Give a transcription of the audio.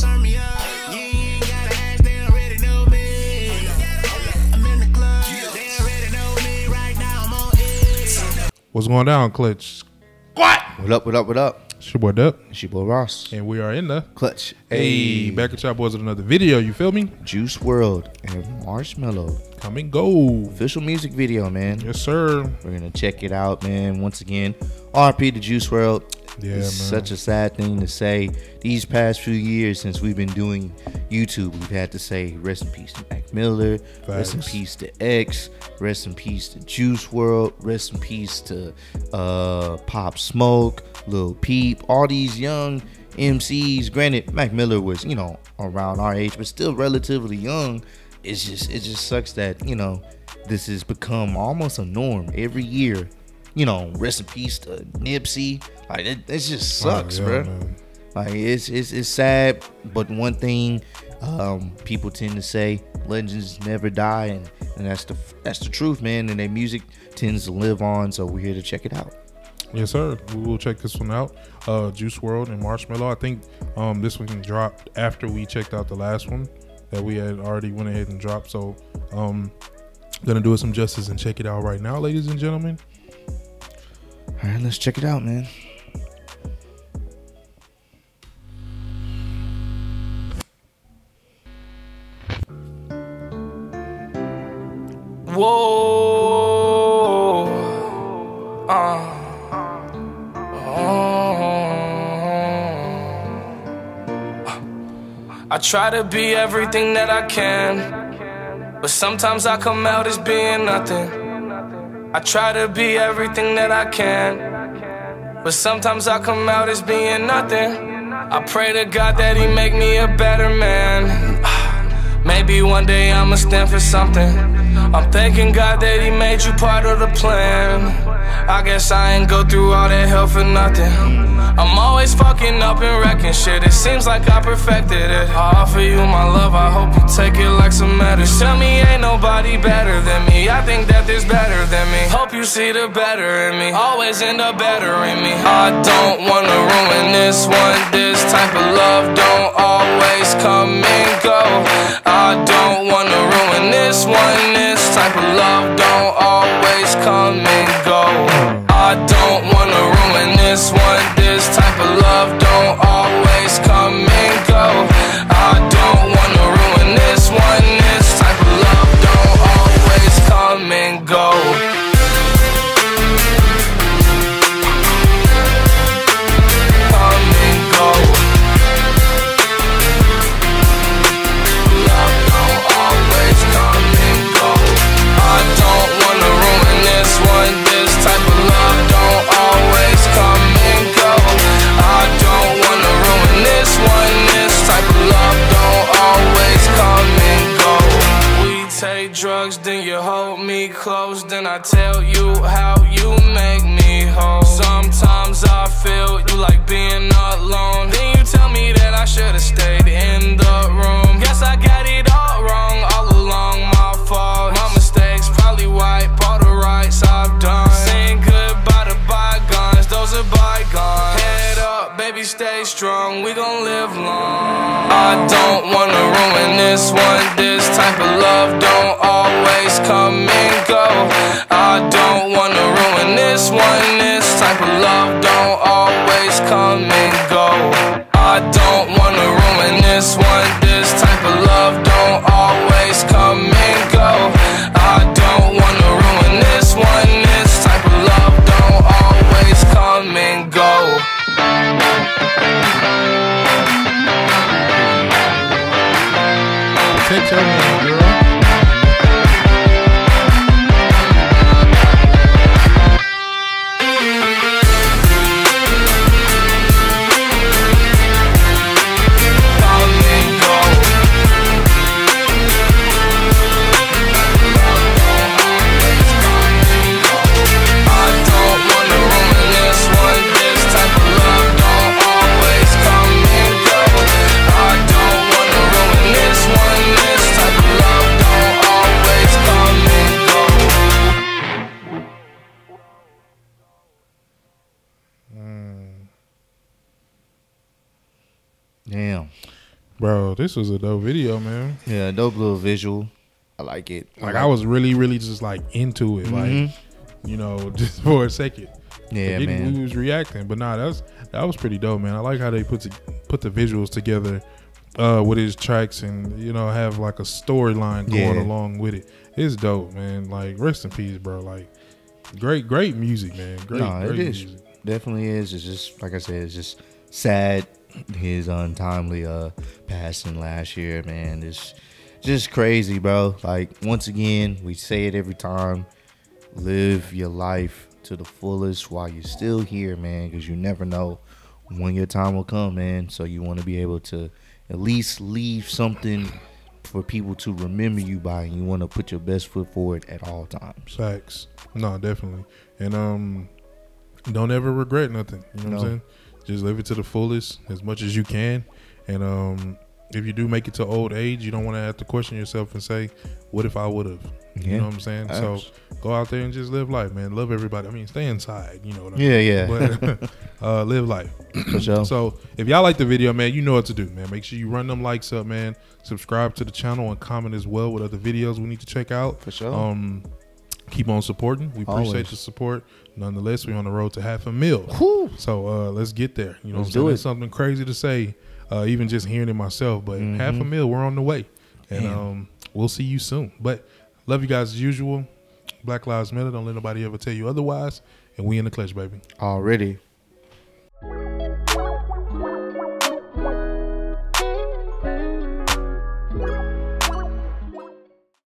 turn me up. You ain't gotta ask, they already know me. I'm in the club, they already know me. Right now I'm on edge. What's going down, Clutch? What What up, what up, what up? It's your boy Dub, It's your boy Ross. and we are in the Clutch. hey back at y'all boys with another video. You feel me? Juice WRLD and Marshmello. Come and go. Official music video, man. Yes, sir. We're gonna check it out, man. Once again, RP to Juice WRLD. Yeah, it's man. such a sad thing to say. These past few years since we've been doing YouTube, we've had to say rest in peace to Mac Miller, rest in peace to X, rest in peace to Juice WRLD, rest in peace to uh, Pop Smoke, Lil Peep, all these young MCs. Granted, Mac Miller was you know around our age, but still relatively young. It's just it just sucks that you know this has become almost a norm every year. You know, rest in peace to Nipsey. Like it, it just sucks, Oh, yeah, bro. man. Like it's it's it's sad, but one thing um, people tend to say legends never die, and, and that's the that's the truth, man. And their music tends to live on, so we're here to check it out. Yes, sir. We will check this one out. Uh, Juice WRLD and Marshmello. I think um, this one dropped after we checked out the last one that we had already went ahead and dropped. So, um, gonna do it some justice and check it out right now, ladies and gentlemen. All right, let's check it out, man. Whoa. Uh. Oh. I try to be everything that I can, but sometimes I come out as being nothing. I try to be everything that I can, but sometimes I come out as being nothing. I pray to God that He make me a better man. Maybe one day I'ma stand for something. I'm thanking God that He made you part of the plan. I guess I ain't go through all that hell for nothing. I'm always fucking up and wrecking shit. It seems like I perfected it. I offer you my love, I hope you take it like some medicine. Tell me ain't nobody better than me. I think that there's better than me. Hope you see the better in me. Always end up better in me. I don't wanna ruin this one. This type of love don't always come and go. I don't wanna ruin this one. This type of love don't tell you how you make me whole. Sometimes I feel you like being alone. Then you tell me that I should've stayed in the room. Guess I got it all wrong, all along my fault. My mistakes probably wipe all the rights I've done. Saying goodbye to bygones, those are bygones. Head up, baby, stay strong, we gon' live long. I don't wanna ruin this one. This type of love don't Your man, girl. Bro, this was a dope video, man. Yeah, dope little visual. I like it. Like I was really, really just like into it. Like, Mhm. you know, just for a second. Yeah, Forgetting man. We was reacting, but nah, that was that was pretty dope, man. I like how they put the, put the visuals together uh, with his tracks, and you know, have like a storyline going Yeah. along with it. It's dope, man. Like rest in peace, bro. Like great, great music, man. Great, No, great is. music. Definitely is. It's just like I said. It's just sad. His untimely uh passing last year, man. It's just crazy, bro. Like once again, we say it every time. Live your life to the fullest while you're still here, man, because you never know when your time will come, man. So you want to be able to at least leave something for people to remember you by, and you want to put your best foot forward at all times. Facts. No, definitely. And um don't ever regret nothing. You know what I'm saying? Just live it to the fullest as much as you can. And um if you do make it to old age, you don't want to have to question yourself and say, What if I would have? You Yeah. know what I'm saying? So go out there and just live life, man. Love everybody. I mean, stay inside, you know what I Yeah, yeah. But uh live life. For sure. So if y'all like the video, man, you know what to do, man. Make sure you run them likes up, man. Subscribe to the channel and comment as well with other videos we need to check out. For sure. Um, keep on supporting. We appreciate Always. the support. Nonetheless, we're on the road to half a mil. Whew. So uh, let's get there. You know, Let's do it. That's something crazy to say, uh, even just hearing it myself. But half a mil, we're on the way, and um, we'll see you soon. But love you guys as usual. Black Lives Matter. Don't let nobody ever tell you otherwise. And we in the clutch, baby. Already.